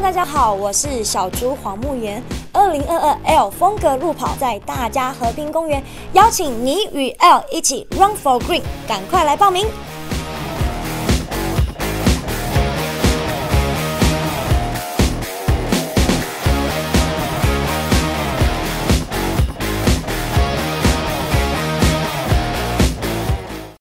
大家好我是小猪黄木言。二零二二 l 风格路跑在大家和平公园邀请你与 l 一起 run for green 赶快来报名。